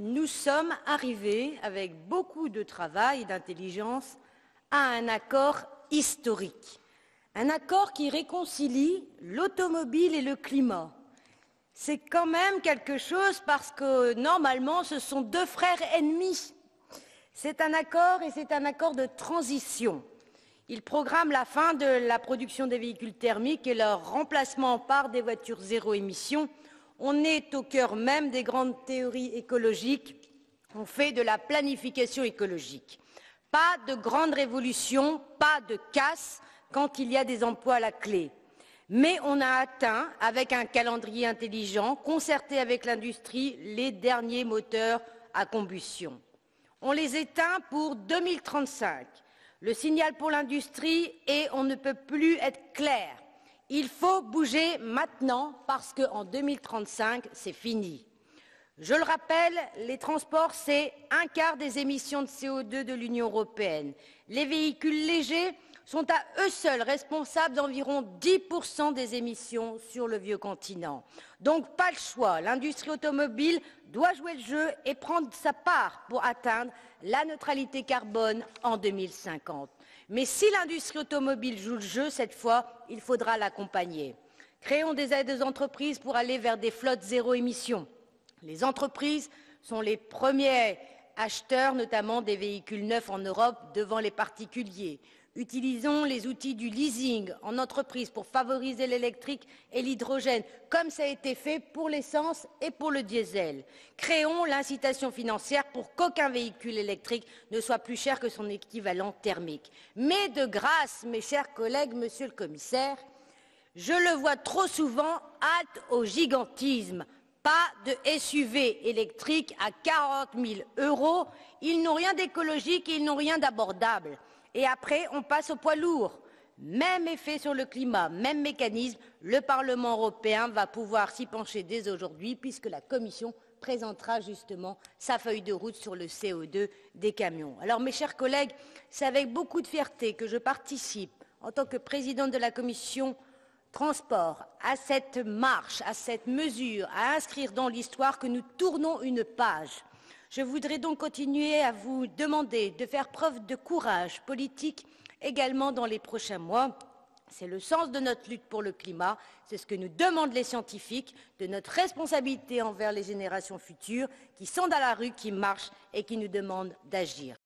nous sommes arrivés, avec beaucoup de travail et d'intelligence, à un accord historique. Un accord qui réconcilie l'automobile et le climat. C'est quand même quelque chose parce que normalement ce sont deux frères ennemis. C'est un accord et c'est un accord de transition. Il programme la fin de la production des véhicules thermiques et leur remplacement par des voitures zéro émission. On est au cœur même des grandes théories écologiques. On fait de la planification écologique. Pas de grande révolution, pas de casse quand il y a des emplois à la clé. Mais on a atteint, avec un calendrier intelligent, concerté avec l'industrie, les derniers moteurs à combustion. On les éteint pour 2035 le signal pour l'industrie et on ne peut plus être clair. Il faut bouger maintenant parce qu'en 2035, c'est fini. Je le rappelle, les transports, c'est un quart des émissions de CO2 de l'Union européenne. Les véhicules légers sont à eux seuls responsables d'environ 10% des émissions sur le vieux continent. Donc pas le choix. L'industrie automobile doit jouer le jeu et prendre sa part pour atteindre la neutralité carbone en 2050. Mais si l'industrie automobile joue le jeu, cette fois, il faudra l'accompagner. Créons des aides aux entreprises pour aller vers des flottes zéro émission. Les entreprises sont les premiers acheteurs, notamment des véhicules neufs en Europe, devant les particuliers. Utilisons les outils du leasing en entreprise pour favoriser l'électrique et l'hydrogène, comme ça a été fait pour l'essence et pour le diesel. Créons l'incitation financière pour qu'aucun véhicule électrique ne soit plus cher que son équivalent thermique. Mais de grâce, mes chers collègues, monsieur le commissaire, je le vois trop souvent hâte au gigantisme. Pas de SUV électrique à 40 000 euros. Ils n'ont rien d'écologique et ils n'ont rien d'abordable. Et après, on passe au poids lourd. Même effet sur le climat, même mécanisme, le Parlement européen va pouvoir s'y pencher dès aujourd'hui puisque la Commission présentera justement sa feuille de route sur le CO2 des camions. Alors mes chers collègues, c'est avec beaucoup de fierté que je participe en tant que présidente de la Commission transport à cette marche, à cette mesure, à inscrire dans l'histoire que nous tournons une page je voudrais donc continuer à vous demander de faire preuve de courage politique également dans les prochains mois. C'est le sens de notre lutte pour le climat, c'est ce que nous demandent les scientifiques, de notre responsabilité envers les générations futures qui sont dans la rue, qui marchent et qui nous demandent d'agir.